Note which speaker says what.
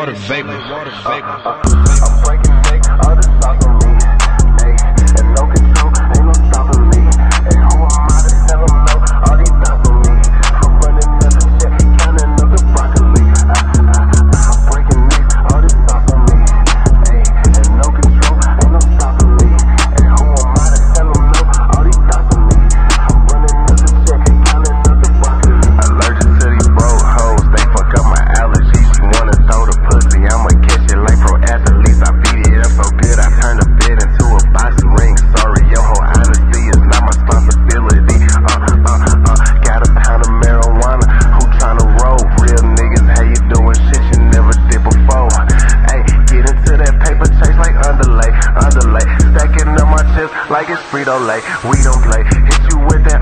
Speaker 1: water vapor. Uh,
Speaker 2: uh, uh, Frito-Lay. Stacking up my chips like it's Frito-Lay. We don't play. Hit you with that